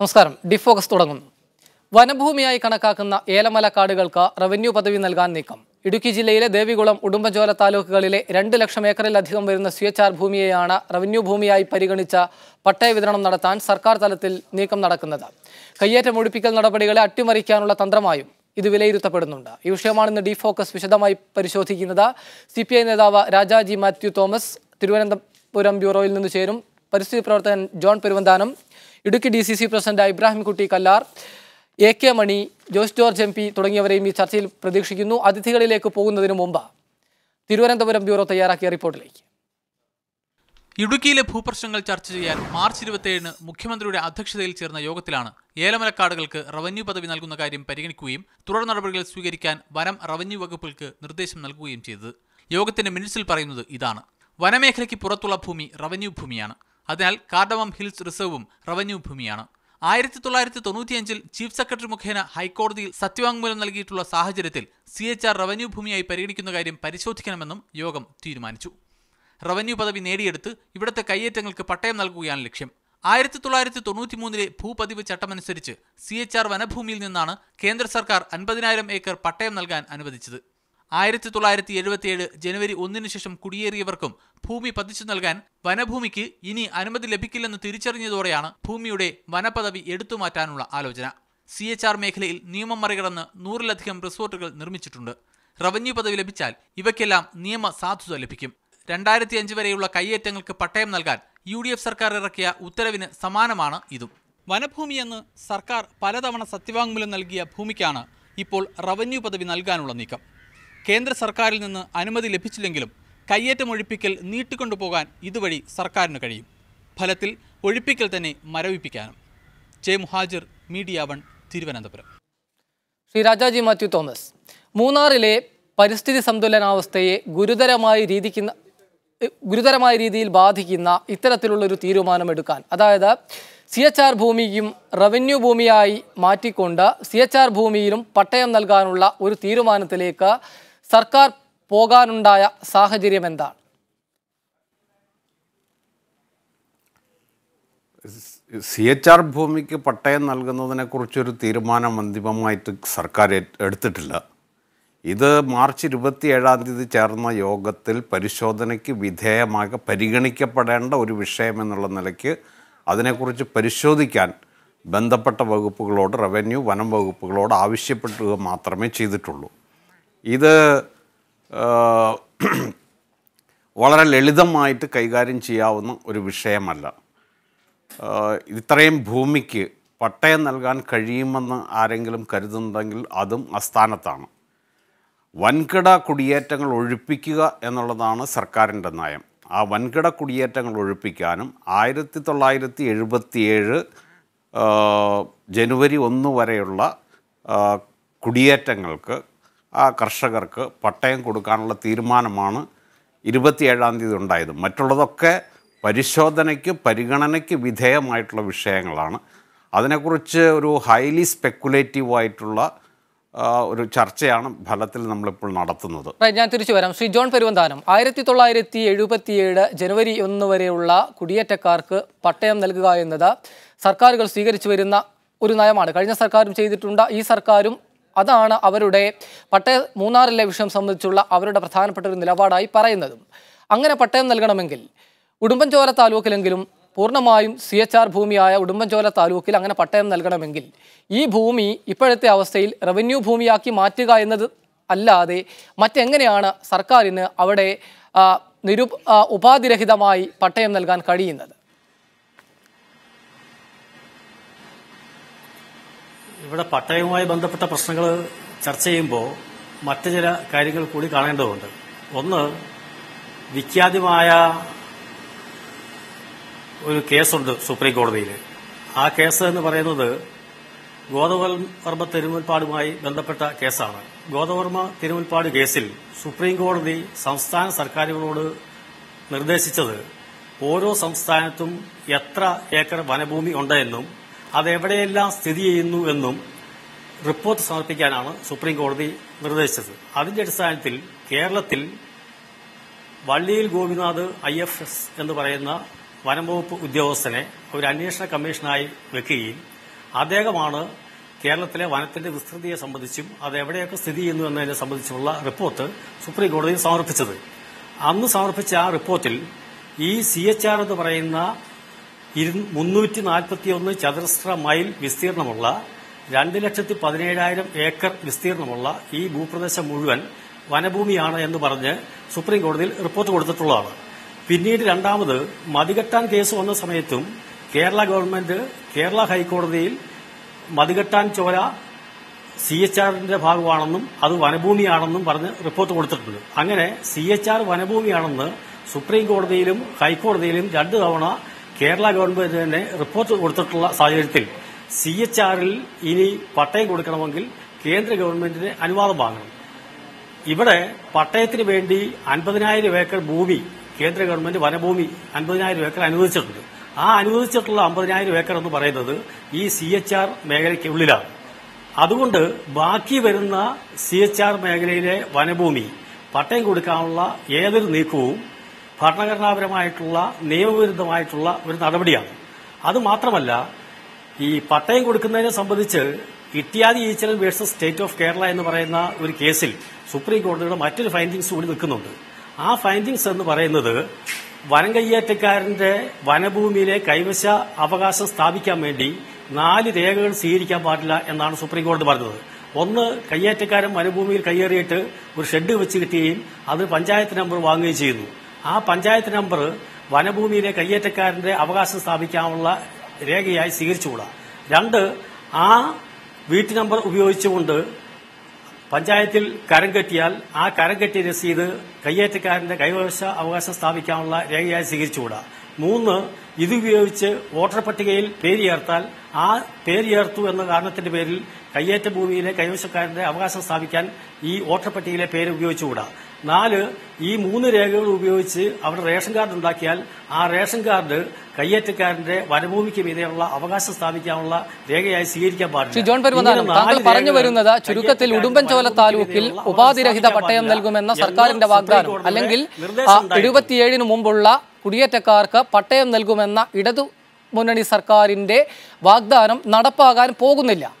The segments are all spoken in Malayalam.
നമസ്കാരം. ഡിഫോക്കസ് തുടങ്ങുന്നു. വനഭൂമിയായി കണക്കാക്കുന്ന ഏലമല കാടുകൾക്ക് റവന്യൂ പദവി നൽകാൻ നീക്കം. ഇടുക്കി ജില്ലയിലെ ദേവികുളം ഉടുമ്പൻചോല താലൂക്കുകളിലെ രണ്ട് ലക്ഷം ഏക്കറിലധികം വരുന്ന സിഎച്ച്ആർ ഭൂമിയെയാണ് റവന്യൂ ഭൂമിയായി പരിഗണിച്ച പട്ടയ വിതരണം നടത്താൻ സർക്കാർ തലത്തിൽ നീക്കം നടക്കുന്നത്. കയ്യേറ്റം ഒഴിപ്പിക്കൽ നടപടികളെ അട്ടിമറിക്കാനുള്ള തന്ത്രമായും ഇത് വിലയിരുത്തപ്പെടുന്നുണ്ട്. ഈ വിഷയമാണ് ഇന്ന് ഡിഫോക്കസ് വിശദമായി പരിശോധിക്കുന്നത്. സി പി ഐ നേതാവ് രാജാജി മാത്യു തോമസ് തിരുവനന്തപുരം ബ്യൂറോയിൽ നിന്ന് ചേരും. പരിസ്ഥിതി പ്രവർത്തകൻ John Peruvanthanam Idukki D C C president Ibrahimkutty Kallar A K Mani Jose George M P തുടങ്ങിയവരെയും ഈ ചർച്ചയിൽ പ്രതീക്ഷിക്കുന്നു. അതിഥികളിലേക്ക് പോകുന്നതിന് മുമ്പ് തിരുവനന്തപുരം ബ്യൂറോ തയ്യാറാക്കിയ റിപ്പോർട്ടിലേക്ക്. ഇടുക്കിയിലെ ഭൂപ്രശ്നങ്ങൾ ചർച്ച ചെയ്യാൻ മാർച്ച് ഇരുപത്തിയേഴിന് മുഖ്യമന്ത്രിയുടെ അധ്യക്ഷതയിൽ ചേർന്ന യോഗത്തിലാണ് ഏലമലക്കാടുകൾക്ക് റവന്യൂ പദവി നൽകുന്ന കാര്യം പരിഗണിക്കുകയും തുടർ നടപടികൾ സ്വീകരിക്കാൻ വനം റവന്യൂ വകുപ്പുകൾക്ക് നിർദ്ദേശം നൽകുകയും ചെയ്തത്. യോഗത്തിന്റെ മിനിറ്റ്സിൽ പറയുന്നത് ഇതാണ്. വനമേഖലയ്ക്ക് പുറത്തുള്ള ഭൂമി റവന്യൂ ഭൂമിയാണ്. അതിനാൽ കാർഡമം ഹിൽസ് റിസർവും റവന്യൂ ഭൂമിയാണ്. ആയിരത്തി തൊള്ളായിരത്തി തൊണ്ണൂറ്റിയഞ്ചിൽ ചീഫ് സെക്രട്ടറി മുഖേന ഹൈക്കോടതിയിൽ സത്യവാങ്മൂലം നൽകിയിട്ടുള്ള സാഹചര്യത്തിൽ സി എച്ച് ആർ റവന്യൂ ഭൂമിയായി പരിഗണിക്കുന്ന കാര്യം പരിശോധിക്കണമെന്നും യോഗം തീരുമാനിച്ചു. റവന്യൂ പദവി നേടിയെടുത്ത് ഇവിടുത്തെ കയ്യേറ്റങ്ങൾക്ക് പട്ടയം നൽകുകയാണ് ലക്ഷ്യം. ആയിരത്തി തൊള്ളായിരത്തി തൊണ്ണൂറ്റി മൂന്നിലെ ഭൂപതിവ് ചട്ടമനുസരിച്ച് സി എച്ച് ആർ വനഭൂമിയിൽ നിന്നാണ് കേന്ദ്ര സർക്കാർ അൻപതിനായിരം ഏക്കർ പട്ടയം നൽകാൻ അനുവദിച്ചത്. ആയിരത്തി തൊള്ളായിരത്തി എഴുപത്തിയേഴ് ജനുവരി ഒന്നിനു ശേഷം കുടിയേറിയവർക്കും ഭൂമി പതിച്ചു നൽകാൻ വനഭൂമിക്ക് ഇനി അനുമതി ലഭിക്കില്ലെന്ന് തിരിച്ചറിഞ്ഞതോടെയാണ് ഭൂമിയുടെ വനപദവി എടുത്തുമാറ്റാനുള്ള ആലോചന. സി എച്ച് ആർ മേഖലയിൽ നിയമം മറികടന്ന് നൂറിലധികം റിസോർട്ടുകൾ നിർമ്മിച്ചിട്ടുണ്ട്. റവന്യൂ പദവി ലഭിച്ചാൽ ഇവയ്ക്കെല്ലാം നിയമ സാധുത ലഭിക്കും. രണ്ടായിരത്തി അഞ്ച് വരെയുള്ള കയ്യേറ്റങ്ങൾക്ക് പട്ടയം നൽകാൻ യു ഡി എഫ് സർക്കാർ ഇറക്കിയ ഉത്തരവിന് സമാനമാണ് ഇതും. വനഭൂമിയെന്ന് സർക്കാർ പലതവണ സത്യവാങ്മൂലം നൽകിയ ഭൂമിക്കാണ് ഇപ്പോൾ റവന്യൂ പദവി നൽകാനുള്ള നീക്കം. കേന്ദ്ര സർക്കാരിൽ നിന്ന് അനുമതി ലഭിച്ചില്ലെങ്കിലും കയ്യേറ്റം ഒഴിപ്പിക്കൽ നീട്ടിക്കൊണ്ടുപോകാൻ ഇതുവഴി സർക്കാരിന് കഴിയും. ഫലത്തിൽ ഒഴിപ്പിക്കൽ തന്നെ മരവിപ്പിക്കാനും. J Muhajir media one Thiruvananthapuram. Shri Rajaji Mathew Thomas മൂന്നാറിലെ പരിസ്ഥിതി സന്തുലനാവസ്ഥയെ ഗുരുതരമായി രീതിക്കുന്ന ഗുരുതരമായ രീതിയിൽ ബാധിക്കുന്ന ഇത്തരത്തിലുള്ളൊരു തീരുമാനമെടുക്കാൻ അതായത് സി എച്ച് ആർ ഭൂമിയും റവന്യൂ ഭൂമിയായി മാറ്റിക്കൊണ്ട് സി എച്ച് ആർ ഭൂമിയിലും പട്ടയം നൽകാനുള്ള ഒരു തീരുമാനത്തിലേക്ക് സർക്കാർ പോകാനുണ്ടായ സാഹചര്യം എന്താണ്? സി എച്ച് ആർ ഭൂമിക്ക് പട്ടയം നൽകുന്നതിനെക്കുറിച്ചൊരു തീരുമാനം അന്തിമമായിട്ട് സർക്കാർ എടുത്തിട്ടില്ല. ഇത് മാർച്ച് ഇരുപത്തി ഏഴാം തീയതി ചേർന്ന യോഗത്തിൽ പരിശോധനയ്ക്ക് വിധേയമാക പരിഗണിക്കപ്പെടേണ്ട ഒരു വിഷയം എന്നുള്ള നിലയ്ക്ക് അതിനെക്കുറിച്ച് പരിശോധിക്കാൻ ബന്ധപ്പെട്ട വകുപ്പുകളോട് റവന്യൂ വനം വകുപ്പുകളോട് ആവശ്യപ്പെടുക മാത്രമേ ചെയ്തിട്ടുള്ളൂ. ഇത് വളരെ ലളിതമായിട്ട് കൈകാര്യം ചെയ്യാവുന്ന ഒരു വിഷയമല്ല. ഇത്രയും ഭൂമിക്ക് പട്ടയം നൽകാൻ കഴിയുമെന്ന് ആരെങ്കിലും കരുതുന്നുണ്ടെങ്കിൽ അതും അസ്ഥാനത്താണ് വൻകിട കുടിയേറ്റങ്ങൾ ഒഴിപ്പിക്കുക എന്നുള്ളതാണ് സർക്കാരിന്റെ നയം. ആ വൻകിട കുടിയേറ്റങ്ങൾ ഒഴിപ്പിക്കാനും ആയിരത്തി തൊള്ളായിരത്തി എഴുപത്തിയേഴ് ജനുവരി ഒന്ന് വരെയുള്ള കുടിയേറ്റങ്ങൾക്ക് ആ കർഷകർക്ക് പട്ടയം കൊടുക്കാനുള്ള തീരുമാനമാണ് ഇരുപത്തിയേഴാം തീയതി ഉണ്ടായത്. മറ്റുള്ളതൊക്കെ പരിശോധനയ്ക്ക് പരിഗണനയ്ക്ക് വിധേയമായിട്ടുള്ള വിഷയങ്ങളാണ്. അതിനെക്കുറിച്ച് ഒരു ഹൈലി സ്പെക്കുലേറ്റീവ് ആയിട്ടുള്ള ഒരു ചർച്ചയാണ് ഫലത്തിൽ നമ്മളിപ്പോൾ നടത്തുന്നത്. ഞാൻ തിരിച്ചു വരാം. ശ്രീ ജോൺ പെരുവന്താനം ആയിരത്തി തൊള്ളായിരത്തി എഴുപത്തിയേഴ് ജനുവരി ഒന്ന് വരെയുള്ള കുടിയേറ്റക്കാർക്ക് പട്ടയം നൽകുക എന്നത് സർക്കാരുകൾ സ്വീകരിച്ചു വരുന്ന ഒരു നയമാണ്. കഴിഞ്ഞ സർക്കാരും ചെയ്തിട്ടുണ്ട്. ഈ സർക്കാരും അതാണ് അവരുടെ പട്ടയ മൂന്നാറിലെ വിഷയം സംബന്ധിച്ചുള്ള അവരുടെ പ്രധാനപ്പെട്ട ഒരു നിലപാടായി പറയുന്നതും. അങ്ങനെ പട്ടയം നൽകണമെങ്കിൽ ഉടുമ്പൻചോല താലൂക്കിലെങ്കിലും പൂർണമായും സി എച്ച് ആർ ഭൂമിയായ ഉടുമ്പൻചോല താലൂക്കിൽ അങ്ങനെ പട്ടയം നൽകണമെങ്കിൽ ഈ ഭൂമി ഇപ്പോഴത്തെ അവസ്ഥയിൽ റവന്യൂ ഭൂമിയാക്കി മാറ്റുക എന്നത് അല്ലാതെ മറ്റെങ്ങനെയാണ് സർക്കാരിന് അവിടെ നിരു ഉപാധിരഹിതമായി പട്ടയം നൽകാൻ കഴിയുന്നത്? ഇവിടെ പട്ടയവുമായി ബന്ധപ്പെട്ട പ്രശ്നങ്ങൾ ചർച്ച ചെയ്യുമ്പോൾ മറ്റു ചില കാര്യങ്ങൾ കൂടി കാണേണ്ടതുണ്ട്. ഒന്ന് വിഖ്യാതമായ ഒരു കേസുണ്ട് സുപ്രീം കോടതിയിൽ. ആ കേസ് എന്ന് പറയുന്നത് ഗോതവർമ്മ തിരുമുൽപ്പാടുമായി ബന്ധപ്പെട്ട കേസാണ്. ഗോതവർമ്മ തിരുമുൽപ്പാട് കേസിൽ സുപ്രീം കോടതി സംസ്ഥാന സർക്കാരുകളോട് നിർദ്ദേശിച്ചത് ഓരോ സംസ്ഥാനത്തും എത്ര ഏക്കർ വനഭൂമി ഉണ്ട് എന്നും അതെവിടെയെല്ലാം സ്ഥിതി ചെയ്യുന്നു എന്നും റിപ്പോർട്ട് സമർപ്പിക്കാനാണ് സുപ്രീം കോടതി നിർദ്ദേശിച്ചത്. അതിന്റെ അടിസ്ഥാനത്തിൽ കേരളത്തിൽ വള്ളിയിൽ ഗോപിനാഥ് ഐ എഫ് എസ് എന്ന് പറയുന്ന വനംവകുപ്പ് ഉദ്യോഗസ്ഥനെ ഒരു അന്വേഷണ കമ്മീഷനായി വെക്കുകയും അദ്ദേഹമാണ് കേരളത്തിലെ വനത്തിന്റെ വിസ്തൃതിയെ സംബന്ധിച്ചും അത് എവിടെയൊക്കെ സ്ഥിതി ചെയ്യുന്നു എന്നതിനെ സംബന്ധിച്ചുള്ള റിപ്പോർട്ട് സുപ്രീം കോടതിയിൽ സമർപ്പിച്ചത്. അന്ന് സമർപ്പിച്ച ആ റിപ്പോർട്ടിൽ ഈ സി എച്ച് ആർ എന്ന് പറയുന്ന മുന്നൂറ്റി നാൽപ്പത്തിയൊന്ന് ചതുരശ്ര മൈൽ വിസ്തീർണമുള്ള രണ്ട് ലക്ഷത്തി പതിനേഴായിരം ഏക്കർ വിസ്തീർണമുള്ള ഈ ഭൂപ്രദേശം മുഴുവൻ വനഭൂമിയാണ് എന്ന് പറഞ്ഞ് സുപ്രീം കോടതിയിൽ റിപ്പോർട്ട് കൊടുത്തിട്ടുള്ളതാണ്. പിന്നീട് രണ്ടാമത് മതികെട്ടാൻ കേസ് വന്ന സമയത്തും കേരള ഗവൺമെന്റ് കേരള ഹൈക്കോടതിയിൽ മതികെട്ടാൻ ചോര സി എച്ച് ആറിന്റെ ഭാഗമാണെന്നും അത് വനഭൂമിയാണെന്നും പറഞ്ഞ് റിപ്പോർട്ട് കൊടുത്തിട്ടുണ്ട്. അങ്ങനെ സി എച്ച് ആർ വനഭൂമിയാണെന്ന് സുപ്രീം കോടതിയിലും ഹൈക്കോടതിയിലും രണ്ടു തവണ കേരള ഗവൺമെന്റ് തന്നെ റിപ്പോർട്ട് കൊടുത്തിട്ടുള്ള സാഹചര്യത്തിൽ സി എച്ച് ആറിൽ ഇനി പട്ടയം കൊടുക്കണമെങ്കിൽ കേന്ദ്ര ഗവൺമെന്റിന് അനുവാദം വാങ്ങണം. ഇവിടെ പട്ടയത്തിന് വേണ്ടി അൻപതിനായിരം ഏക്കർ ഭൂമി കേന്ദ്ര ഗവൺമെന്റ് വനഭൂമി അൻപതിനായിരം ഏക്കർ അനുവദിച്ചിട്ടുണ്ട്. ആ അനുവദിച്ചിട്ടുള്ള അമ്പതിനായിരം ഏക്കർ എന്ന് പറയുന്നത് ഈ സി എച്ച് ആർ മേഖലയ്ക്കുള്ളിലാണ് അതുകൊണ്ട് ബാക്കി വരുന്ന സി എച്ച് ആർ മേഖലയിലെ വനഭൂമി പട്ടയം കൊടുക്കാനുള്ള ഏതൊരു നീക്കവും ഭരണഘടനാപരമായിട്ടുള്ള നിയമവിരുദ്ധമായിട്ടുള്ള ഒരു നടപടിയാണ്. അത് മാത്രമല്ല ഈ പട്ടയം കൊടുക്കുന്നതിനെ സംബന്ധിച്ച് Ittiyadi Eechalan versus state of Kerala എന്ന് പറയുന്ന ഒരു കേസിൽ സുപ്രീം കോടതിയുടെ മറ്റൊരു ഫൈൻഡിങ്സ് കൂടി നിൽക്കുന്നുണ്ട്. ആ ഫൈൻഡിങ്സ് എന്ന് പറയുന്നത് വനം കയ്യേറ്റക്കാരന്റെ വനഭൂമിയിലെ കൈവശ അവകാശം സ്ഥാപിക്കാൻ വേണ്ടി നാല് രേഖകൾ സ്വീകരിക്കാൻ പാടില്ല എന്നാണ് സുപ്രീം കോടതി പറഞ്ഞത്. ഒന്ന് കയ്യേറ്റക്കാരൻ വനഭൂമിയിൽ കയ്യേറിയിട്ട് ഒരു ഷെഡ് വെച്ച് കിട്ടുകയും അത് പഞ്ചായത്ത് നമ്പർ വാങ്ങുകയും ചെയ്യുന്നു. ആ പഞ്ചായത്ത് നമ്പർ വനഭൂമിയിലെ കയ്യേറ്റക്കാരന്റെ അവകാശം സ്ഥാപിക്കാനുള്ള രേഖയായി സ്വീകരിച്ചുകൂടാ. രണ്ട് ആ വീട്ടു നമ്പർ ഉപയോഗിച്ചുകൊണ്ട് പഞ്ചായത്തിൽ കരം കെട്ടിയാൽ ആ കരം കെട്ടിയ രസീത് കയ്യേറ്റക്കാരന്റെ കൈവശ അവകാശം സ്ഥാപിക്കാനുള്ള രേഖയായി സ്വീകരിച്ചുകൂടാ. മൂന്ന് ഇതുപയോഗിച്ച് വോട്ടർ പട്ടികയിൽ പേര് ചേർത്താൽ ആ പേര് ചേർത്തു എന്ന കാരണത്തിന്റെ പേരിൽ കയ്യേറ്റ ഭൂമിയിലെ കൈവശക്കാരന്റെ അവകാശം സ്ഥാപിക്കാൻ ഈ വോട്ടർ പട്ടികയിലെ പേര് ഉപയോഗിച്ചുകൂടാ. നാല് ഈ മൂന്ന് രേഖകൾ ഉപയോഗിച്ച് അവിടെ റേഷൻ കാർഡ് ഉണ്ടാക്കിയാൽ ആ റേഷൻ കാർഡ് കയ്യേറ്റക്കാരന്റെ വനഭൂമിക്ക് മീതെയുള്ള അവകാശം സ്ഥാപിക്കാനുള്ള രേഖയായി സ്വീകരിക്കാൻ പാടില്ല. ജോൺ താങ്കൾ പറഞ്ഞു വരുന്നത് ചുരുക്കത്തിൽ ഉടുമ്പൻചോല താലൂക്കിൽ ഉപാധിരഹിത പട്ടയം നൽകുമെന്ന സർക്കാരിന്റെ വാഗ്ദാനം. അല്ലെങ്കിൽ ഇരുപത്തിയേഴിന്. എഴുപത്തിയേഴിന് മുമ്പുള്ള കുടിയേറ്റക്കാർക്ക് പട്ടയം നൽകുമെന്ന ഇടതു മുന്നണി സർക്കാരിന്റെ വാഗ്ദാനം നടപ്പാകാൻ പോകുന്നില്ല.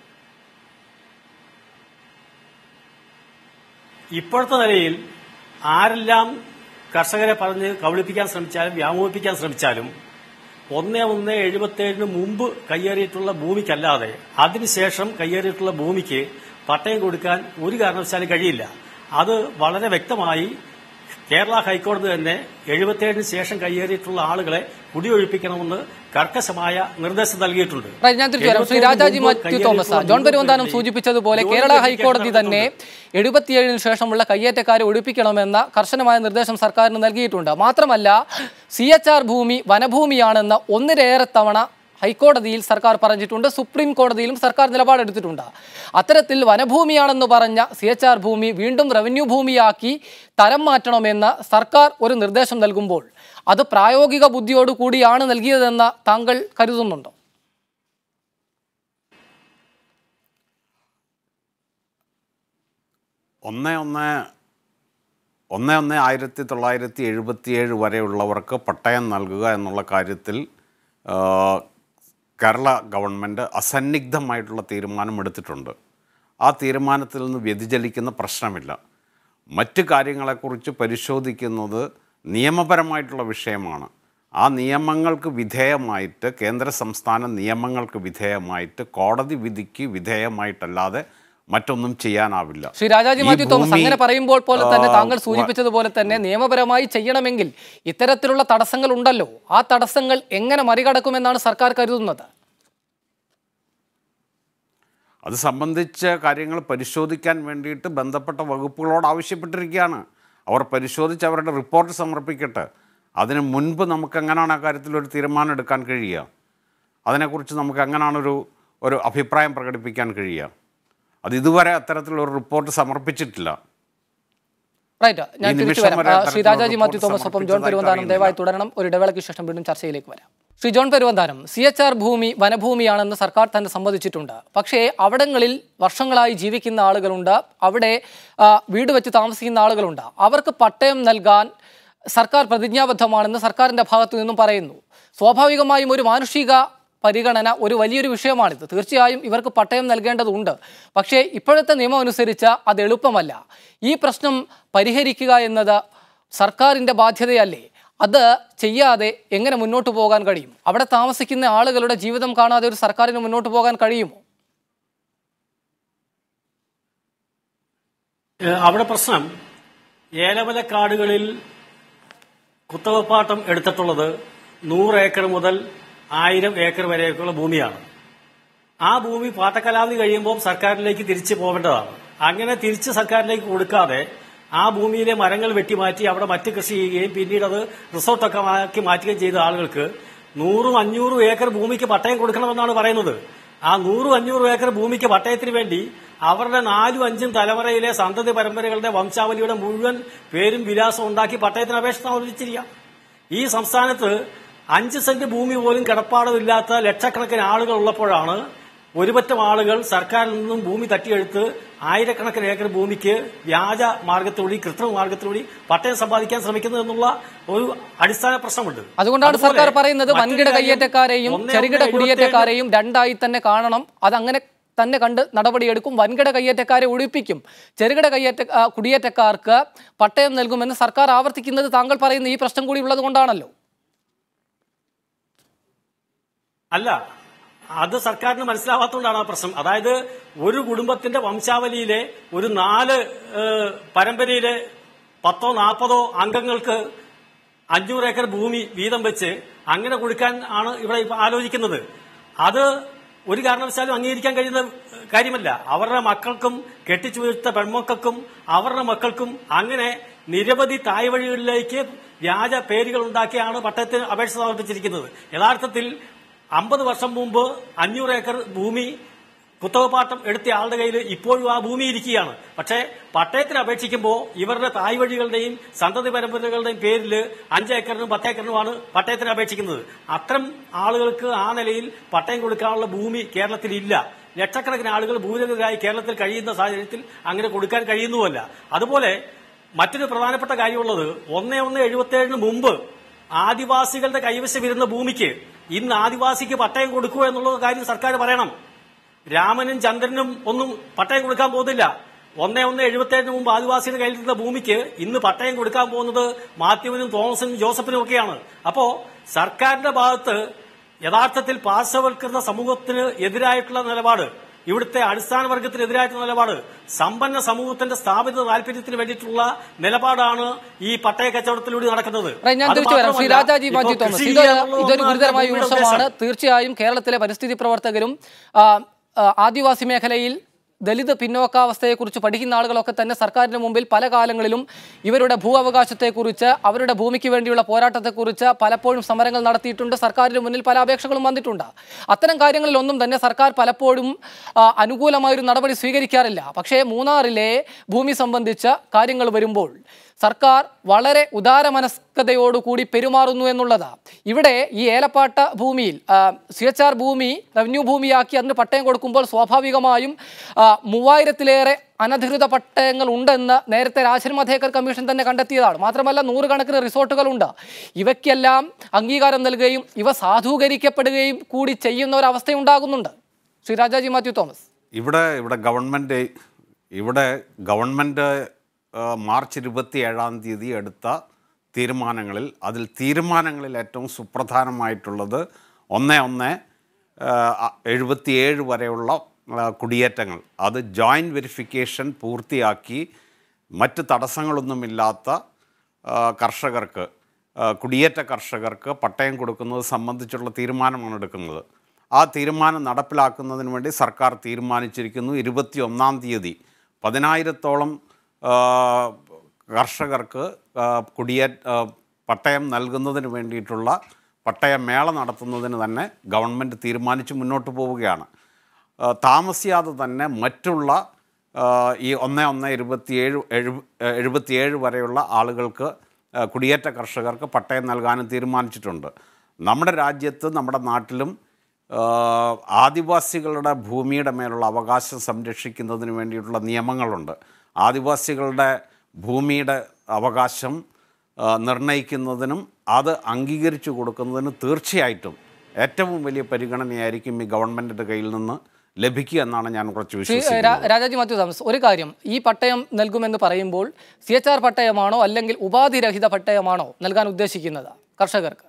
ഇപ്പോഴത്തെ നിലയിൽ ആരെല്ലാം കർഷകരെ പറഞ്ഞ് കബളിപ്പിക്കാൻ ശ്രമിച്ചാലും വ്യാമോഹിപ്പിക്കാൻ ശ്രമിച്ചാലും ഒന്ന് ഒന്ന് എഴുപത്തേഴിന് മുമ്പ് കയ്യേറിയിട്ടുള്ള ഭൂമിക്കല്ലാതെ അതിനുശേഷം കയ്യേറിയിട്ടുള്ള ഭൂമിക്ക് പട്ടയം കൊടുക്കാൻ ഒരു കാരണവശാലും കഴിയില്ല. അത് വളരെ വ്യക്തമായി കേരള ഹൈക്കോടതി തന്നെ എഴുപത്തിയേഴിന് ശേഷം കയ്യേറിയിട്ടുള്ള ആളുകളെ കുടിയൊഴിപ്പിക്കണമെന്ന് കർക്കശമായ നിർദ്ദേശം നൽകിയിട്ടുണ്ട്. റൈറ്റ്, ഞാൻ തിരിച്ചു വരാം. ശ്രീ രാജാജി മാത്യു തോമസ് ജോൺ പെരുവന്താനം സൂചിപ്പിച്ചതുപോലെ കേരള ഹൈക്കോടതി തന്നെ എഴുപത്തിയേഴിന് ശേഷമുള്ള കയ്യേറ്റക്കാരെ ഒഴിപ്പിക്കണമെന്ന കർശനമായ നിർദ്ദേശം സർക്കാരിന് നൽകിയിട്ടുണ്ട്. മാത്രമല്ല സി ഭൂമി വനഭൂമിയാണെന്ന ഒന്നിലേറെ തവണ ഹൈക്കോടതിയിൽ സർക്കാർ പറഞ്ഞിട്ടുണ്ട് സുപ്രീം കോടതിയിലും സർക്കാർ നിലപാടെടുത്തിട്ടുണ്ട്. അത്തരത്തിൽ വനഭൂമിയാണെന്ന് പറഞ്ഞ സി എച്ച് ആർ ഭൂമി വീണ്ടും റവന്യൂ ഭൂമിയാക്കി തരം മാറ്റണമെന്ന് സർക്കാർ ഒരു നിർദ്ദേശം നൽകുമ്പോൾ അത് പ്രായോഗിക ബുദ്ധിയോട് കൂടിയാണ് നൽകിയതെന്ന് താങ്കൾ കരുതുന്നുണ്ടോ? ഒന്ന് ഒന്ന് ഒന്ന് ഒന്ന് ആയിരത്തി തൊള്ളായിരത്തി എഴുപത്തിയേഴ് വരെയുള്ളവർക്ക് പട്ടയം നൽകുക എന്നുള്ള കാര്യത്തിൽ കേരള ഗവൺമെന്റ് അസന്നിഗ്ധമായിട്ടുള്ള തീരുമാനമെടുത്തിട്ടുണ്ട്. ആ തീരുമാനത്തിൽ നിന്ന് വ്യതിചലിക്കുന്ന പ്രശ്നമില്ല. മറ്റ് കാര്യങ്ങളെക്കുറിച്ച് പരിശോധിക്കുന്നത് നിയമപരമായിട്ടുള്ള വിഷയമാണ്. ആ നിയമങ്ങൾക്ക് വിധേയമായിട്ട് കേന്ദ്ര സംസ്ഥാന നിയമങ്ങൾക്ക് വിധേയമായിട്ട് കോടതി വിധിക്ക് വിധേയമായിട്ടല്ലാതെ മറ്റൊന്നും ചെയ്യാനാവില്ല. ശ്രീ രാജാജി മാത്യു തോമസ് അങ്ങനെ പറയുമ്പോൾ പോലെ തന്നെ താങ്കൾ സൂചിപ്പിച്ചതുപോലെ തന്നെ നിയമപരമായി ചെയ്യണമെങ്കിൽ ഇത്തരത്തിലുള്ള തടസ്സങ്ങൾ ഉണ്ടല്ലോ. ആ തടസ്സങ്ങൾ എങ്ങനെ മറികടക്കുമെന്നാണ് സർക്കാർ കരുതുന്നത്? അത് സംബന്ധിച്ച കാര്യങ്ങൾ പരിശോധിക്കാൻ വേണ്ടിയിട്ട് ബന്ധപ്പെട്ട വകുപ്പുകളോട് ആവശ്യപ്പെട്ടിരിക്കുകയാണ്. അവർ പരിശോധിച്ച് അവരുടെ റിപ്പോർട്ട് സമർപ്പിക്കട്ടെ. അതിന് മുൻപ് നമുക്ക് എങ്ങനെയാണ് ആ കാര്യത്തിൽ ഒരു തീരുമാനം എടുക്കാൻ കഴിയുക? അതിനെക്കുറിച്ച് നമുക്ക് എങ്ങനെയാണ് ഒരു ഒരു അഭിപ്രായം പ്രകടിപ്പിക്കാൻ കഴിയുക? അത് ഇതുവരെ അത്തരത്തിലൊരു റിപ്പോർട്ട് സമർപ്പിച്ചിട്ടില്ല. ശ്രീ രാജാജി മാത്യു തോമസ് ഒപ്പം ജോൺ പെരുവന്താനം. ദയവായി തുടരണം. ഒരു ഇടവേളയ്ക്ക് ശേഷം വീണ്ടും ചർച്ചയിലേക്ക് വരാം. Shri John Peruvanthanam C H R ഭൂമി വനഭൂമിയാണെന്ന് സർക്കാർ തന്നെ സമ്മതിച്ചിട്ടുണ്ട്. പക്ഷേ അവിടങ്ങളിൽ വർഷങ്ങളായി ജീവിക്കുന്ന ആളുകളുണ്ട്. അവിടെ വീട് വെച്ച് താമസിക്കുന്ന ആളുകളുണ്ട്. അവർക്ക് പട്ടയം നൽകാൻ സർക്കാർ പ്രതിജ്ഞാബദ്ധമാണെന്ന് സർക്കാരിന്റെ ഭാഗത്തു നിന്നും പറയുന്നു. സ്വാഭാവികമായും ഒരു മാനുഷിക പരിഗണന ഒരു വലിയൊരു വിഷയമാണിത്. തീർച്ചയായും ഇവർക്ക് പട്ടയം നൽകേണ്ടതുണ്ട്. പക്ഷേ ഇപ്പോഴത്തെ നിയമം അനുസരിച്ച് അത് എളുപ്പമല്ല. ഈ പ്രശ്നം പരിഹരിക്കുക എന്നത് സർക്കാരിന്റെ ബാധ്യതയല്ലേ? അത് ചെയ്യാതെ എങ്ങനെ മുന്നോട്ട് പോകാൻ കഴിയും? അവിടെ താമസിക്കുന്ന ആളുകളുടെ ജീവിതം കാണാതെ ഒരു സർക്കാരിന് മുന്നോട്ട് പോകാൻ കഴിയുമോ? അവിടെ പ്രശ്നം. ഏലവല കാടുകളിൽ കുത്തവപ്പാട്ടം എടുത്തിട്ടുള്ളത് നൂറ് ഏക്കർ മുതൽ ആയിരം ഏക്കർ വരെയൊക്കെയുള്ള ഭൂമിയാണ്. ആ ഭൂമി പാട്ടക്കാലാവധി കഴിയുമ്പോൾ സർക്കാരിലേക്ക് തിരിച്ചു പോകേണ്ടതാണ്. അങ്ങനെ തിരിച്ച് സർക്കാരിലേക്ക് കൊടുക്കാതെ ആ ഭൂമിയിലെ മരങ്ങൾ വെട്ടിമാറ്റി അവിടെ മറ്റ് കൃഷി ചെയ്യുകയും പിന്നീട് അത് റിസോർട്ടൊക്കെ ആക്കി മാറ്റുകയും ചെയ്ത ആളുകൾക്ക് നൂറും അഞ്ഞൂറും ഏക്കർ ഭൂമിക്ക് പട്ടയം കൊടുക്കണമെന്നാണ് പറയുന്നത്. ആ നൂറും അഞ്ഞൂറും ഏക്കർ ഭൂമിക്ക് പട്ടയത്തിന് വേണ്ടി അവരുടെ നാലും അഞ്ചും തലമുറയിലെ സന്തതി പരമ്പരകളുടെ വംശാവലിയുടെ മുഴുവൻ പേരും വിലാസവും ഉണ്ടാക്കി പട്ടയത്തിന് അപേക്ഷ സമർപ്പിച്ചിരിക്കാം ഈ സംസ്ഥാനത്ത് അഞ്ച് സെന്റ് ഭൂമി പോലും കിടപ്പാടമില്ലാത്ത ലക്ഷക്കണക്കിന് ആളുകൾ ഉള്ളപ്പോഴാണ് ഒരുപറ്റം ആളുകൾ സർക്കാരിൽ നിന്നും ഭൂമി തട്ടിയെടുത്ത് ആയിരക്കണക്കിന് ഏക്കർ ഭൂമിക്ക് വ്യാജ മാർഗത്തിലൂടെ കൃത്രിമ മാർഗത്തിലൂടെ പട്ടയം സമ്പാദിക്കാൻ ശ്രമിക്കുന്നത് എന്നുള്ള ഒരു അടിസ്ഥാന പ്രശ്നമുണ്ട്. അതുകൊണ്ടാണ് സർക്കാർ പറയുന്നത് വൻകിട കാര്യം, കയ്യേറ്റക്കാരെയും ചെറുകിട കുടിയേറ്റക്കാരെയും രണ്ടായി തന്നെ കാണണം. അതങ്ങനെ തന്നെ കണ്ട് നടപടിയെടുക്കും. വൻകിട കയ്യേറ്റക്കാരെ ഒഴിപ്പിക്കും. ചെറുകിട കയ്യേറ്റ കുടിയേറ്റക്കാർക്ക് പട്ടയം നൽകുമെന്ന് സർക്കാർ ആവർത്തിക്കുന്നത് താങ്കൾ പറയുന്ന ഈ പ്രശ്നം കൂടി ഉള്ളത് കൊണ്ടാണല്ലോ അല്ല അത് സർക്കാരിന് മനസ്സിലാവാത്തതുകൊണ്ടാണ് ആ പ്രശ്നം. അതായത് ഒരു കുടുംബത്തിന്റെ വംശാവലിയിലെ ഒരു നാല് പരമ്പരയിലെ പത്തോ നാൽപ്പതോ അംഗങ്ങൾക്ക് അഞ്ഞൂറ് ഏക്കർ ഭൂമി വീതം വെച്ച് അങ്ങനെ കൊടുക്കാൻ ആണ് ഇവിടെ ആലോചിക്കുന്നത്. അത് ഒരു കാരണവശാലും അംഗീകരിക്കാൻ കഴിയുന്ന കാര്യമല്ല. അവരുടെ മക്കൾക്കും കെട്ടിച്ചു വീഴ്ത്ത പെൺമക്കൾക്കും അവരുടെ മക്കൾക്കും അങ്ങനെ നിരവധി തായ്വഴികളിലേക്ക് വ്യാജ പേരുകൾ ഉണ്ടാക്കിയാണ് പട്ടയത്തിന് അപേക്ഷ സമർപ്പിച്ചിരിക്കുന്നത്. യഥാർത്ഥത്തിൽ അമ്പത് വർഷം മുമ്പ് അഞ്ഞൂറ് ഏക്കർ ഭൂമി കുത്തകപ്പാട്ടം എടുത്ത ആളുടെ കയ്യിൽ ഇപ്പോഴും ആ ഭൂമി ഇരിക്കുകയാണ്. പക്ഷേ പട്ടയത്തിന് അപേക്ഷിക്കുമ്പോൾ ഇവരുടെ തായ് വഴികളുടെയും സന്തതി പരമ്പരകളുടെയും പേരിൽ അഞ്ച് ഏക്കറിനും പത്ത് ഏക്കറിനുമാണ് പട്ടയത്തിന് അപേക്ഷിക്കുന്നത്. അത്തരം ആളുകൾക്ക് ആ നിലയിൽ പട്ടയം കൊടുക്കാനുള്ള ഭൂമി കേരളത്തിൽ ഇല്ല. ലക്ഷക്കണക്കിന് ആളുകൾ ഭൂരഹിതരായി കേരളത്തിൽ കഴിയുന്ന സാഹചര്യത്തിൽ അങ്ങനെ കൊടുക്കാൻ കഴിയുന്നുവല്ല. അതുപോലെ മറ്റൊരു പ്രധാനപ്പെട്ട കാര്യമുള്ളത് ഒന്നേ ഒന്ന് എഴുപത്തിയേഴിന് മുമ്പ് ആദിവാസികളുടെ കൈവശമിരുന്ന ഭൂമിക്ക് ഇന്ന് ആദിവാസിക്ക് പട്ടയം കൊടുക്കുക എന്നുള്ള കാര്യം സർക്കാർ പറയണം. രാമനും ചന്ദ്രനും ഒന്നും പട്ടയം കൊടുക്കാൻ പോകുന്നില്ല. ഒന്നേ ഒന്ന് എഴുപത്തേഴിന് മുമ്പ് ആദിവാസിയുടെ കയ്യിലിരുന്ന ഭൂമിക്ക് ഇന്ന് പട്ടയം കൊടുക്കാൻ പോകുന്നത് മാത്യുവിനും തോമസിനും ജോസഫിനും ഒക്കെയാണ്. അപ്പോ സർക്കാരിന്റെ ഭാഗത്ത് യഥാർത്ഥത്തിൽ പാർശ്വവൽക്കൃത സമൂഹത്തിന് എതിരായിട്ടുള്ള നിലപാട് ഇവിടുത്തെ അടിസ്ഥാന വർഗത്തിനെതിരായിട്ടുള്ള നിലപാട്. സമ്പന്ന സമൂഹത്തിന്റെ സ്ഥാപിത താല്പര്യത്തിന് വേണ്ടിയിട്ടുള്ള നിലപാടാണ് ഈ പട്ടയ കച്ചവടത്തിലൂടെ നടക്കുന്നത്. ഇതൊരു ഗുരുതരമായ വിമർശനമാണ്. തീർച്ചയായും കേരളത്തിലെ പരിസ്ഥിതി പ്രവർത്തകരും ആദിവാസി മേഖലയിൽ ദലിത് പിന്നോക്കാവസ്ഥയെക്കുറിച്ച് പഠിക്കുന്ന ആളുകളൊക്കെ തന്നെ സർക്കാരിന് മുമ്പിൽ പല കാലങ്ങളിലും ഇവരുടെ ഭൂ അവകാശത്തെക്കുറിച്ച് അവരുടെ ഭൂമിക്ക് വേണ്ടിയുള്ള പോരാട്ടത്തെക്കുറിച്ച് പലപ്പോഴും സമരങ്ങൾ നടത്തിയിട്ടുണ്ട്. സർക്കാരിന് മുന്നിൽ പല അപേക്ഷകളും വന്നിട്ടുണ്ട്. അത്തരം കാര്യങ്ങളിലൊന്നും തന്നെ സർക്കാർ പലപ്പോഴും അനുകൂലമായൊരു നടപടി സ്വീകരിക്കാറില്ല. പക്ഷേ മൂന്നാറിലെ ഭൂമി സംബന്ധിച്ച കാര്യങ്ങൾ വരുമ്പോൾ സർക്കാർ വളരെ ഉദാരമനസ്കതയോടുകൂടി പെരുമാറുന്നു എന്നുള്ളതാണ് ഇവിടെ ഈ ഏലപ്പാട്ട ഭൂമിയിൽ സി എച്ച് ആർ ഭൂമി റവന്യൂ ഭൂമിയാക്കി അതിന് പട്ടയം കൊടുക്കുമ്പോൾ സ്വാഭാവികമായും മൂവായിരത്തിലേറെ അനധികൃത പട്ടയങ്ങൾ ഉണ്ടെന്ന് നേരത്തെ രാജൻ കമ്മീഷൻ തന്നെ കണ്ടെത്തിയതാണ്. മാത്രമല്ല നൂറുകണക്കിന് റിസോർട്ടുകളുണ്ട് ഇവയ്ക്കെല്ലാം അംഗീകാരം നൽകുകയും ഇവ സാധൂകരിക്കപ്പെടുകയും കൂടി ചെയ്യുന്ന ഒരു ശ്രീ രാജാജി മാത്യു തോമസ്. ഇവിടെ ഇവിടെ ഗവൺമെന്റ് ഇവിടെ ഗവൺമെന്റ് മാർച്ച് ഇരുപത്തി ഏഴാം തീയതി എടുത്ത തീരുമാനങ്ങളിൽ അതിൽ തീരുമാനങ്ങളിൽ ഏറ്റവും സുപ്രധാനമായിട്ടുള്ളത് ഒന്ന് ഒന്ന് എഴുപത്തിയേഴ് വരെയുള്ള കുടിയേറ്റങ്ങൾ. അത് ജോയിന്റ് വെരിഫിക്കേഷൻ പൂർത്തിയാക്കി മറ്റ് തടസ്സങ്ങളൊന്നുമില്ലാത്ത കർഷകർക്ക് കുടിയേറ്റ കർഷകർക്ക് പട്ടയം കൊടുക്കുന്നത് സംബന്ധിച്ചുള്ള തീരുമാനമാണ് എടുക്കുന്നത്. ആ തീരുമാനം നടപ്പിലാക്കുന്നതിന് വേണ്ടി സർക്കാർ തീരുമാനിച്ചിരിക്കുന്നു. ഇരുപത്തി ഒന്നാം തീയതി പതിനായിരത്തോളം കർഷകർക്ക് കുടിയേ പട്ടയം നൽകുന്നതിന് വേണ്ടിയിട്ടുള്ള പട്ടയമേള നടത്തുന്നതിന് തന്നെ ഗവൺമെന്റ് തീരുമാനിച്ച് മുന്നോട്ട് പോവുകയാണ്. താമസിയാതെ തന്നെ മറ്റുള്ള ഈ ഒന്ന് ഒന്ന് ഇരുപത്തിയേഴ് എഴു എഴുപത്തിയേഴ് വരെയുള്ള ആളുകൾക്ക് കുടിയേറ്റ കർഷകർക്ക് പട്ടയം നൽകാനും തീരുമാനിച്ചിട്ടുണ്ട്. നമ്മുടെ രാജ്യത്ത് നമ്മുടെ നാട്ടിലും ആദിവാസികളുടെ ഭൂമിയുടെ മേലുള്ള അവകാശം സംരക്ഷിക്കുന്നതിന് വേണ്ടിയിട്ടുള്ള നിയമങ്ങളുണ്ട്. ആദിവാസികളുടെ ഭൂമിയുടെ അവകാശം നിർണയിക്കുന്നതിനും നിർണയിക്കുന്നതിനും അത് അംഗീകരിച്ചു കൊടുക്കുന്നതിനും തീർച്ചയായിട്ടും ഏറ്റവും വലിയ പരിഗണനയായിരിക്കും ഈ ഗവൺമെന്റിന്റെ കയ്യിൽ നിന്ന് ലഭിക്കുക എന്നാണ് ഞാൻ കുറച്ച് വിശ്വസിക്കുന്നത്. രാജാജി മാത്യു തോമസ് ഒരു കാര്യം ഈ പട്ടയം നൽകുമെന്ന് പറയുമ്പോൾ സി എച്ച് ആർ പട്ടയമാണോ അല്ലെങ്കിൽ ഉപാധിരഹിത പട്ടയമാണോ നൽകാൻ ഉദ്ദേശിക്കുന്നത് കർഷകർക്ക്?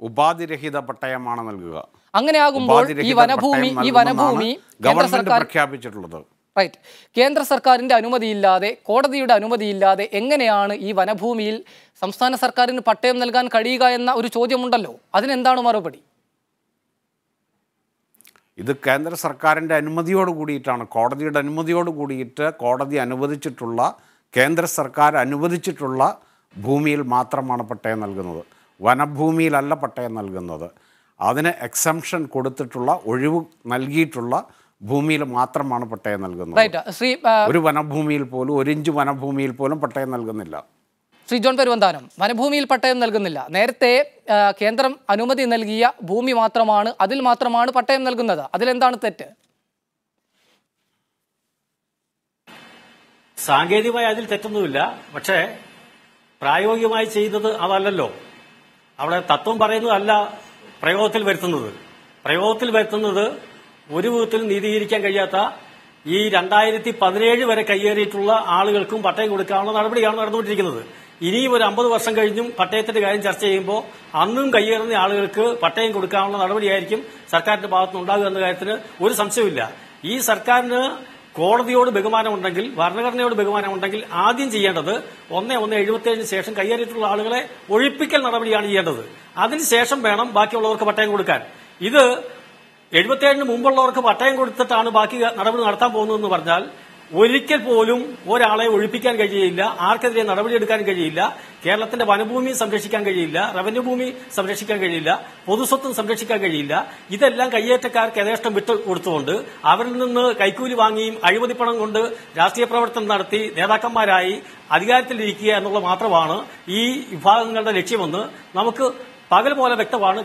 ഉപാധിരഹിത പട്ടയമാണ് നൽകുക. അങ്ങനെയാകുമ്പോൾ ഈ വനഭൂമി ഈ വനഭൂമി ഗവൺമെന്റ് പ്രഖ്യാപിച്ചിട്ടുള്ളത്. റൈറ്റ് കേന്ദ്ര സർക്കാരിന്റെ അനുമതിയില്ലാതെ കോടതിയുടെ അനുമതിയില്ലാതെ എങ്ങനെയാണ് ഈ വനഭൂമിയിൽ സംസ്ഥാന സർക്കാരിന് പട്ടയം നൽകാൻ കഴിയുക എന്ന ഒരു ചോദ്യമുണ്ടല്ലോ? അതിനെന്താണ് മറുപടി? ഇത് കേന്ദ്ര സർക്കാരിന്റെ അനുമതിയോട് കൂടിയിട്ടാണ്. കോടതിയുടെ അനുമതിയോട് കൂടിയിട്ട് കോടതി അനുവദിച്ചിട്ടുള്ള കേന്ദ്ര സർക്കാർ അനുവദിച്ചിട്ടുള്ള ഭൂമിയിൽ മാത്രമാണ് പട്ടയം നൽകുന്നത്. വനഭൂമിയിലല്ല പട്ടയം നൽകുന്നത്. അതിന് എക്സംഷൻ കൊടുത്തിട്ടുള്ള ഒഴിവ് നൽകിയിട്ടുള്ള ഭൂമിയിൽ മാത്രമാണ് പട്ടയം നൽകുന്നത്. റൈറ്റ് ശ്രീ ഒരു വനഭൂമിയിൽ പോലും ഒരു ഇഞ്ച് വനഭൂമിയിൽ പോലും പട്ടയം നൽകുന്നില്ല. ശ്രീ ജോൺ പെരുവന്താനം വനഭൂമിയിൽ പട്ടയം നൽകുന്നില്ല. നേരത്തെ കേന്ദ്രം അനുമതി നൽകിയ ഭൂമി മാത്രമാണ് അതിൽ മാത്രമാണ് പട്ടയം നൽകുന്നത്. അതിലെന്താണ് തെറ്റ്? സാങ്കേതികമായി അതിൽ തെറ്റൊന്നുമില്ല. പക്ഷേ പ്രായോഗികമായി ചെയ്യുന്നത് അതല്ലല്ലോ. അവിടെ തത്വം പറയുന്നതല്ല പ്രയോഗത്തിൽ വരുത്തുന്നത്. പ്രയോഗത്തിൽ വരുത്തുന്നത് ഒരു വിധത്തിലും നീതീകരിക്കാൻ കഴിയാത്ത ഈ രണ്ടായിരത്തി പതിനേഴ് വരെ കയ്യേറിയിട്ടുള്ള ആളുകൾക്കും പട്ടയം കൊടുക്കാനുള്ള നടപടിയാണ് നടന്നുകൊണ്ടിരിക്കുന്നത്. ഇനിയും ഒരു അമ്പത് വർഷം കഴിഞ്ഞും പട്ടയത്തിന്റെ കാര്യം ചർച്ച ചെയ്യുമ്പോൾ അന്നും കയ്യേറുന്ന ആളുകൾക്ക് പട്ടയം കൊടുക്കാനുള്ള നടപടിയായിരിക്കും സർക്കാരിന്റെ ഭാഗത്തുനിന്ന് ഉണ്ടാകുക എന്ന കാര്യത്തിന് ഒരു സംശയമില്ല ഈ സർക്കാരിന് കോടതിയോട് ബഹുമാനമുണ്ടെങ്കിൽ ഭരണഘടനയോട് ബഹുമാനമുണ്ടെങ്കിൽ ആദ്യം ചെയ്യേണ്ടത് ഒന്ന് ഒന്ന് എഴുപത്തിയേഴിന് ശേഷം കയ്യേറിയിട്ടുള്ള ആളുകളെ ഒഴിപ്പിക്കൽ നടപടിയാണ് ചെയ്യേണ്ടത്. അതിനുശേഷം വേണം ബാക്കിയുള്ളവർക്ക് പട്ടയം കൊടുക്കാൻ. ഇത് എഴുപത്തിയേഴിന് മുമ്പുള്ളവർക്ക് പട്ടയം കൊടുത്തിട്ടാണ് ബാക്കി നടപടി നടത്താൻ പോകുന്നതെന്ന് പറഞ്ഞാൽ ഒരിക്കൽ പോലും ഒരാളെ ഒഴിപ്പിക്കാൻ കഴിയില്ല ആർക്കെതിരെ നടപടിയെടുക്കാൻ കഴിയില്ല കേരളത്തിന്റെ വനഭൂമി സംരക്ഷിക്കാൻ കഴിയില്ല റവന്യൂ ഭൂമി സംരക്ഷിക്കാൻ കഴിയില്ല പൊതുസ്വത്തും സംരക്ഷിക്കാൻ കഴിയില്ല ഇതെല്ലാം കയ്യേറ്റക്കാർക്ക് യഥേഷ്ടം വിട്ട് കൊടുത്തുകൊണ്ട് അവരിൽ നിന്ന് കൈക്കൂലി വാങ്ങിയും അഴിമതിപ്പണം കൊണ്ട് രാഷ്ട്രീയ പ്രവർത്തനം നടത്തി നേതാക്കന്മാരായി അധികാരത്തിലിരിക്കുക എന്നുള്ളത് മാത്രമാണ് ഈ വിഭാഗങ്ങളുടെ ലക്ഷ്യമെന്ന് നമുക്ക് പകൽ പോലെ വ്യക്തമാണ്.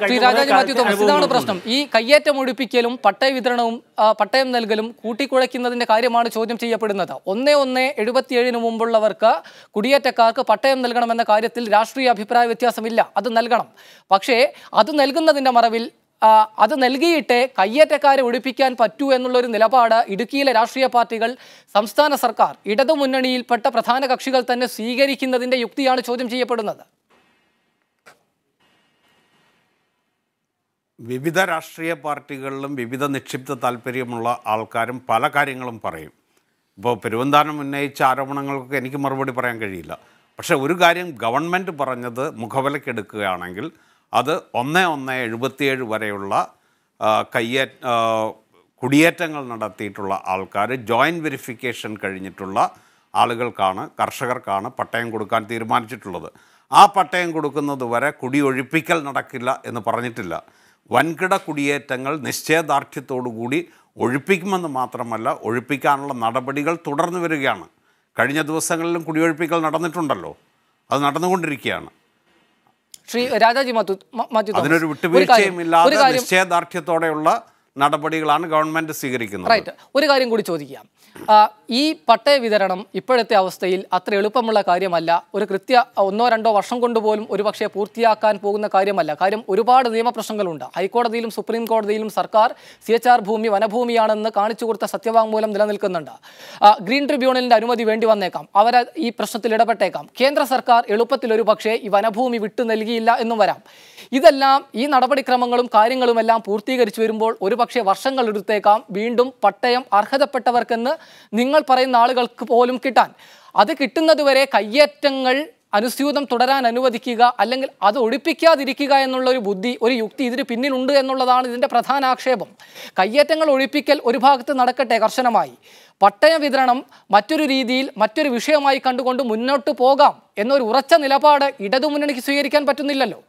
ഇതാണ് പ്രശ്നം. ഈ കയ്യേറ്റം ഒഴിപ്പിക്കലും പട്ടയ വിതരണവും പട്ടയം നൽകലും കൂട്ടിക്കുഴയ്ക്കുന്നതിന്റെ കാര്യമാണ് ചോദ്യം ചെയ്യപ്പെടുന്നത്. ഒന്നേ ഒന്ന് എഴുപത്തിയേഴിന് മുമ്പുള്ളവർക്ക് കുടിയേറ്റക്കാർക്ക് പട്ടയം നൽകണമെന്ന കാര്യത്തിൽ രാഷ്ട്രീയ അഭിപ്രായ വ്യത്യാസമില്ല. അത് നൽകണം. പക്ഷേ അത് നൽകുന്നതിന്റെ മറവിൽ അത് നൽകിയിട്ട് കയ്യേറ്റക്കാരെ ഒഴിപ്പിക്കാൻ പറ്റൂ എന്നുള്ളൊരു നിലപാട് ഇടുക്കിയിലെ രാഷ്ട്രീയ പാർട്ടികൾ സംസ്ഥാന സർക്കാർ ഇടതുമുന്നണിയിൽപ്പെട്ട പ്രധാന കക്ഷികൾ തന്നെ സ്വീകരിക്കുന്നതിന്റെ യുക്തിയാണ് ചോദ്യം ചെയ്യപ്പെടുന്നത്. വിവിധ രാഷ്ട്രീയ പാർട്ടികളിലും വിവിധ നിക്ഷിപ്ത താല്പര്യമുള്ള ആൾക്കാരും പല കാര്യങ്ങളും പറയും. ഇപ്പോൾ പെരുവന്താനം ഉന്നയിച്ച ആരോപണങ്ങൾക്ക് എനിക്ക് മറുപടി പറയാൻ കഴിയില്ല. പക്ഷേ ഒരു കാര്യം ഗവൺമെന്റ് പറഞ്ഞത് മുഖവിലക്കെടുക്കുകയാണെങ്കിൽ അത് ഒന്ന് ഒന്ന് എഴുപത്തിയേഴ് വരെയുള്ള കയ്യേ കുടിയേറ്റങ്ങൾ നടത്തിയിട്ടുള്ള ആൾക്കാർ ജോയിന്റ് വെരിഫിക്കേഷൻ കഴിഞ്ഞിട്ടുള്ള ആളുകൾക്കാണ് കർഷകർക്കാണ് പട്ടയം കൊടുക്കാൻ തീരുമാനിച്ചിട്ടുള്ളത്. ആ പട്ടയം കൊടുക്കുന്നത് വരെ കുടിയൊഴിപ്പിക്കൽ നടക്കില്ല എന്ന് പറഞ്ഞിട്ടില്ല. വൻകിട കുടിയേറ്റങ്ങൾ നിശ്ചയദാർഢ്യത്തോടുകൂടി ഒഴിപ്പിക്കുമെന്ന് മാത്രമല്ല ഒഴിപ്പിക്കാനുള്ള നടപടികൾ തുടർന്നു വരികയാണ്. കഴിഞ്ഞ ദിവസങ്ങളിലും കുടിയൊഴിപ്പിക്കൽ നടന്നിട്ടുണ്ടല്ലോ. അത് നടന്നുകൊണ്ടിരിക്കുകയാണ്. അതിനൊരു വിട്ടുവീഴ്ചയും ഇല്ലാതെ നിശ്ചയദാർഢ്യത്തോടെയുള്ള നടപടികളാണ് ഗവൺമെന്റ് സ്വീകരിക്കുന്നത്. റൈറ്റ് ഒരു കാര്യം കൂടി ചോദിക്കാം. ഈ പട്ടയ വിതരണം ഇപ്പോഴത്തെ അവസ്ഥയിൽ അത്ര എളുപ്പമുള്ള കാര്യമല്ല. ഒരു കൃത്യ ഒന്നോ രണ്ടോ വർഷം കൊണ്ടുപോലും ഒരുപക്ഷെ പൂർത്തിയാക്കാൻ പോകുന്ന കാര്യമല്ല. കാര്യം ഒരുപാട് നിയമപ്രശ്നങ്ങളുണ്ട്. ഹൈക്കോടതിയിലും സുപ്രീം കോടതിയിലും സർക്കാർ സി എച്ച് ആർ ഭൂമി വനഭൂമിയാണെന്ന് കാണിച്ചു കൊടുത്ത സത്യവാങ്മൂലം നിലനിൽക്കുന്നുണ്ട്. ഗ്രീൻ ട്രിബ്യൂണലിന്റെ അനുമതി വേണ്ടി വന്നേക്കാം. അവർ ഈ പ്രശ്നത്തിൽ ഇടപെട്ടേക്കാം. കേന്ദ്ര സർക്കാർ എളുപ്പത്തിൽ ഒരു പക്ഷേ ഈ വനഭൂമി വിട്ടു നൽകിയില്ല എന്നും വരാം. ഇതെല്ലാം ഈ നടപടിക്രമങ്ങളും കാര്യങ്ങളുമെല്ലാം പൂർത്തീകരിച്ചു വരുമ്പോൾ ഒരുപക്ഷെ വർഷങ്ങൾ എടുത്തേക്കാം. വീണ്ടും പട്ടയം അർഹതപ്പെട്ടവർക്കെന്ന് നിങ്ങൾ പറയുന്ന ആളുകൾക്ക് പോലും കിട്ടാൻ. അത് കിട്ടുന്നതുവരെ കയ്യേറ്റങ്ങൾ അനുസ്യൂതം തുടരാൻ അനുവദിക്കുക അല്ലെങ്കിൽ അത് ഒഴിപ്പിക്കാതിരിക്കുക എന്നുള്ള ഒരു ബുദ്ധി ഒരു യുക്തി ഇതിന് പിന്നിലുണ്ട് എന്നുള്ളതാണ് ഇതിന്റെ പ്രധാന ആക്ഷേപം. കയ്യേറ്റങ്ങൾ ഒഴിപ്പിക്കൽ ഒരു ഭാഗത്ത് നടക്കട്ടെ കർശനമായി. പട്ടയ വിതരണം മറ്റൊരു രീതിയിൽ മറ്റൊരു വിഷയമായി കണ്ടുകൊണ്ട് മുന്നോട്ട് പോകാം എന്നൊരു ഉറച്ച നിലപാട് ഇടതുമുന്നണിക്ക് സ്വീകരിക്കാൻ പറ്റുന്നില്ലല്ലോ.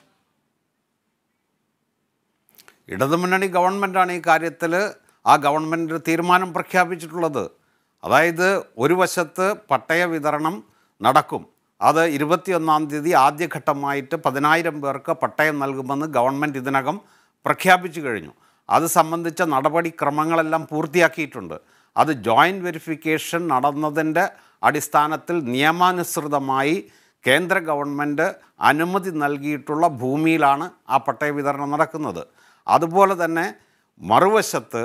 ഇടതുമുന്നണി ഗവൺമെന്റാണ് ഈ കാര്യത്തിൽ ആ ഗവൺമെന്റ് തീരുമാനം പ്രഖ്യാപിച്ചിട്ടുള്ളത്. അതായത് ഒരു വശത്ത് പട്ടയ വിതരണം നടക്കും. അത് ഇരുപത്തിയൊന്നാം തീയതി ആദ്യഘട്ടമായിട്ട് പതിനായിരം പേർക്ക് പട്ടയം നൽകുമെന്ന് ഗവൺമെന്റ് ഇതിനകം പ്രഖ്യാപിച്ചു കഴിഞ്ഞു. അത് സംബന്ധിച്ച നടപടിക്രമങ്ങളെല്ലാം പൂർത്തിയാക്കിയിട്ടുണ്ട്. അത് ജോയിന്റ് വെരിഫിക്കേഷൻ നടന്നതിന്റെ അടിസ്ഥാനത്തിൽ നിയമാനുസൃതമായി കേന്ദ്ര ഗവൺമെന്റ് അനുമതി നൽകിയിട്ടുള്ള ഭൂമിയിലാണ് ആ പട്ടയ വിതരണം നടക്കുന്നത്. അതുപോലെ തന്നെ മറുവശത്ത്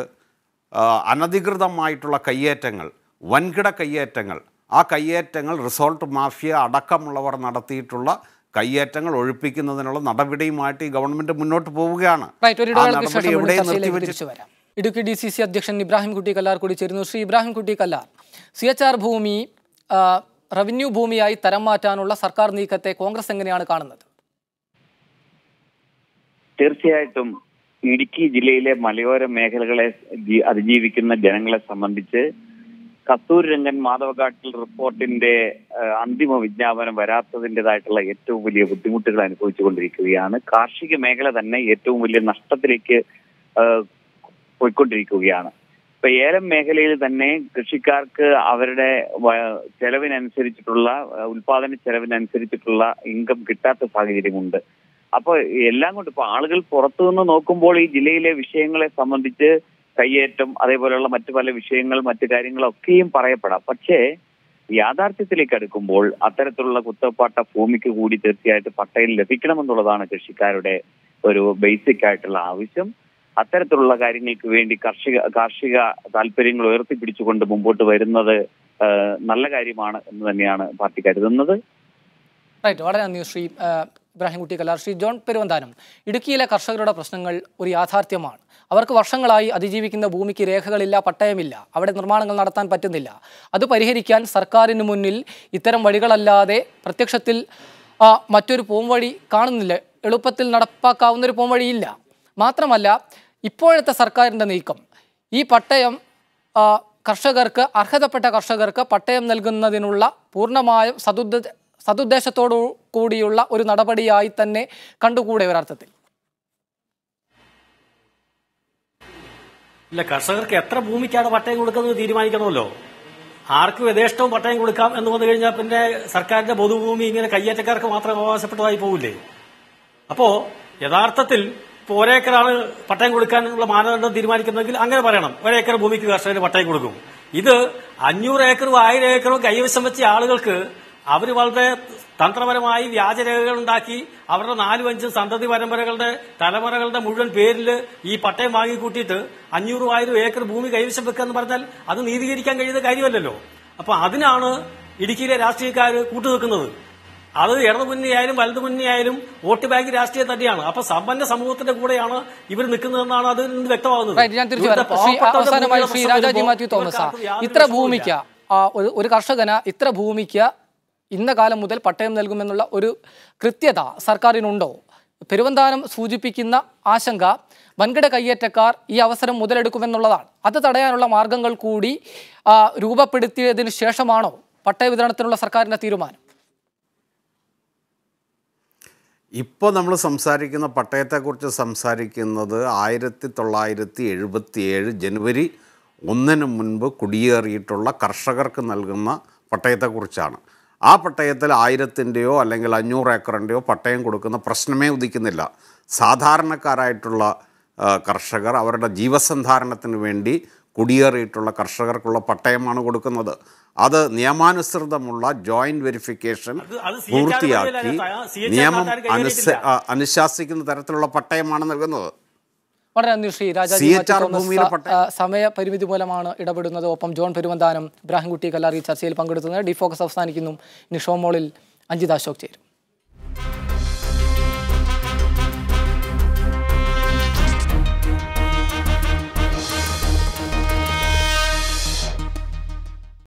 അനധികൃതമായിട്ടുള്ള കയ്യേറ്റങ്ങൾ വൻകിട കയ്യേറ്റങ്ങൾ. ആ കയ്യേറ്റങ്ങൾ റിസോർട്ട് മാഫിയ അടക്കമുള്ളവർ നടത്തിയിട്ടുള്ള കയ്യേറ്റങ്ങൾ ഒഴിപ്പിക്കുന്നതിനുള്ള നടപടിയുമായിട്ട് ഈ ഗവൺമെന്റ് മുന്നോട്ട് പോവുകയാണ്. ഇടുക്കി ഡി സി സി അധ്യക്ഷൻ ഇബ്രാഹിം കുട്ടി കല്ലാർ കൂടി ചേരുന്നു. Shri Ibrahim Kutty Kallar C H R ഭൂമി റവന്യൂ ഭൂമിയായി തരം മാറ്റാനുള്ള സർക്കാർ നീക്കത്തെ കോൺഗ്രസ് എങ്ങനെയാണ് കാണുന്നത്? തീർച്ചയായിട്ടും ഇടുക്കി ജില്ലയിലെ മലയോര മേഖലകളെ അതിജീവിക്കുന്ന ജനങ്ങളെ സംബന്ധിച്ച് കസ്തൂർ രംഗൻ മാധവഘാട്ടിൽ റിപ്പോർട്ടിന്റെ അന്തിമ വിജ്ഞാപനം വരാത്തതിന്റെതായിട്ടുള്ള ഏറ്റവും വലിയ ബുദ്ധിമുട്ടുകൾ അനുഭവിച്ചുകൊണ്ടിരിക്കുകയാണ്. കാർഷിക മേഖല തന്നെ ഏറ്റവും വലിയ നഷ്ടത്തിലേക്ക് പോയിക്കൊണ്ടിരിക്കുകയാണ്. ഇപ്പൊ ഏലം മേഖലയിൽ തന്നെ കൃഷിക്കാർക്ക് അവരുടെ ചെലവിനനുസരിച്ചിട്ടുള്ള ഉൽപാദന ചെലവിനനുസരിച്ചിട്ടുള്ള ഇൻകം കിട്ടാത്ത സാഹചര്യമുണ്ട്. അപ്പൊ എല്ലാം കൊണ്ട് ഇപ്പൊ ആളുകൾ പുറത്തു നിന്ന് നോക്കുമ്പോൾ ഈ ജില്ലയിലെ വിഷയങ്ങളെ സംബന്ധിച്ച് കയ്യേറ്റം അതേപോലെയുള്ള മറ്റു പല വിഷയങ്ങൾ മറ്റു കാര്യങ്ങളൊക്കെയും പറയപ്പെടാം. പക്ഷേ യാഥാർത്ഥ്യത്തിലേക്ക് അടുക്കുമ്പോൾ അത്തരത്തിലുള്ള കുത്തപ്പാട്ട ഭൂമിക്ക് കൂടി തീർച്ചയായിട്ടും പട്ടയം ലഭിക്കണമെന്നുള്ളതാണ് കൃഷിക്കാരുടെ ഒരു ബേസിക് ആയിട്ടുള്ള ആവശ്യം. അത്തരത്തിലുള്ള കാര്യങ്ങൾക്ക് വേണ്ടി കാർഷിക കാർഷിക താല്പര്യങ്ങൾ ഉയർത്തിപ്പിടിച്ചുകൊണ്ട് മുമ്പോട്ട് വരുന്നത് നല്ല കാര്യമാണ് എന്ന് തന്നെയാണ് പാർട്ടി കരുതുന്നത്. റൈറ്റ് വളരെ നന്ദി ശ്രീ ആ, കലാർ ശ്രീ ജോൺ പെരുവന്താനം. ഇടുക്കിയിലെ കർഷകരുടെ പ്രശ്നങ്ങൾ ഒരു യാഥാർത്ഥ്യമാണ്. അവർക്ക് വർഷങ്ങളായി അതിജീവിക്കുന്ന ഭൂമിക്ക് രേഖകളില്ല പട്ടയമില്ല. അവിടെ നിർമ്മാണങ്ങൾ നടത്താൻ പറ്റുന്നില്ല. അത് പരിഹരിക്കാൻ സർക്കാരിന് മുന്നിൽ ഇത്തരം വഴികളല്ലാതെ പ്രത്യക്ഷത്തിൽ മറ്റൊരു പോംവഴി കാണുന്നില്ല. എളുപ്പത്തിൽ നടപ്പാക്കാവുന്ന ഒരു പോംവഴിയില്ല. മാത്രമല്ല ഇപ്പോഴത്തെ സർക്കാരിന്റെ നീക്കം. ഈ പട്ടയം കർഷകർക്ക് അർഹതപ്പെട്ട കർഷകർക്ക് പട്ടയം നൽകുന്നതിനുള്ള പൂർണമായും സതുദ്ദ സതുദ്ദേശത്തോടു കൂടിയുള്ള ഒരു നടപടിയായി തന്നെ കണ്ടുകൂടെ ഒരർത്ഥത്തിൽ? ഇല്ല കർഷകർക്ക് എത്ര ഭൂമിക്കാണ് പട്ടയം കൊടുക്കുന്നത് തീരുമാനിക്കണമല്ലോ. ആർക്കും യഥേഷ്ടവും പട്ടയം കൊടുക്കാം എന്ന് വന്നു കഴിഞ്ഞാൽ പിന്നെ സർക്കാരിന്റെ പൊതുഭൂമി ഇങ്ങനെ കയ്യേറ്റക്കാർക്ക് മാത്രം അവകാശപ്പെട്ടതായി പോകില്ലേ അപ്പോ യഥാർത്ഥത്തിൽ ഇപ്പോൾ ഒരേക്കറാണ് പട്ടയം കൊടുക്കാനുള്ള മാനദണ്ഡം തീരുമാനിക്കുന്നതെങ്കിൽ അങ്ങനെ പറയണം. ഒരേക്കർ ഭൂമിക്ക് കർഷകന് പട്ടയം കൊടുക്കും. ഇത് അഞ്ഞൂറ് ഏക്കറും ആയിരം ഏക്കറും കൈവശം വെച്ച ആളുകൾക്ക് അവർ വളരെ തന്ത്രപരമായി വ്യാജരേഖകൾ ഉണ്ടാക്കി അവരുടെ നാലും അഞ്ചും സന്തതി പരമ്പരകളുടെ തലമുറകളുടെ മുഴുവൻ പേരിൽ ഈ പട്ടയം വാങ്ങിക്കൂട്ടിയിട്ട് അഞ്ഞൂറും ആയിരം ഏക്കർ ഭൂമി കൈവശം വെക്കുക എന്ന് പറഞ്ഞാൽ അത് നീതീകരിക്കാൻ കഴിയുന്ന കാര്യമല്ലല്ലോ. അപ്പൊ അതിനാണ് ഇടുക്കിയിലെ രാഷ്ട്രീയക്കാർ കൂട്ടുനിൽക്കുന്നത്. അത് ഇടതു മുന്നണിയായാലും വലതു മുന്നണിയായാലും വോട്ട് ബാങ്ക് രാഷ്ട്രീയം തന്നെയാണ്. അപ്പൊ സമ്പന്ന സമൂഹത്തിന്റെ കൂടെയാണ് ഇവർ നിൽക്കുന്നതെന്നാണ് അതിൽ നിന്ന് വ്യക്തമാകുന്നത്. ഇത്ര ഭൂമിക്ക ഒരു കർഷകന് ഇത്ര ഭൂമിക്ക് ഇന്ന കാലം മുതൽ പട്ടയം നൽകുമെന്നുള്ള ഒരു കൃത്യത സർക്കാരിനുണ്ടോ? പെരുവന്താനം സൂചിപ്പിക്കുന്ന ആശങ്ക വൻകിട കയ്യേറ്റക്കാർ ഈ അവസരം മുതലെടുക്കുമെന്നുള്ളതാണ്. അത് തടയാനുള്ള മാർഗങ്ങൾ കൂടി രൂപപ്പെടുത്തിയതിനു ശേഷമാണോ പട്ടയ വിതരണത്തിനുള്ള സർക്കാരിന്റെ തീരുമാനം? ഇപ്പോൾ നമ്മൾ സംസാരിക്കുന്ന പട്ടയത്തെക്കുറിച്ച് സംസാരിക്കുന്നത് ആയിരത്തി തൊള്ളായിരത്തി എഴുപത്തി ഏഴ് ജനുവരി ഒന്നിന് മുൻപ് കുടിയേറിയിട്ടുള്ള കർഷകർക്ക് നൽകുന്ന പട്ടയത്തെക്കുറിച്ചാണ്. ആ പട്ടയത്തിൽ ആയിരത്തിന്റെയോ അല്ലെങ്കിൽ അഞ്ഞൂറ് ഏക്കറിന്റെയോ പട്ടയം കൊടുക്കുന്ന പ്രശ്നമേ ഉദിക്കുന്നില്ല. സാധാരണക്കാരായിട്ടുള്ള കർഷകർ അവരുടെ ജീവസന്ധാരണത്തിന് വേണ്ടി കുടിയേറിയിട്ടുള്ള കർഷകർക്കുള്ള പട്ടയമാണ് കൊടുക്കുന്നത്. അത് നിയമാനുസൃതമുള്ള ജോയിന്റ് വെരിഫിക്കേഷൻ പൂർത്തിയാക്കി നിയമം അനുശാസിക്കുന്ന തരത്തിലുള്ള പട്ടയമാണ് നൽകുന്നത്. വളരെ നന്ദി ശ്രീ രാജാജി. സമയപരിമിതി മൂലമാണ് ഇടപെടുന്നത്. ഒപ്പം ജോൺ പെരുവന്താനം ഇബ്രാഹിംകുട്ടി കല്ലാർ ഈ ചർച്ചയിൽ പങ്കെടുത്തത് ഡിഫോക്കസ് അവസാനിക്കുന്നു. ഇനി ഷോമോളിൽ അഞ്ജിത അശോക് ചേരും.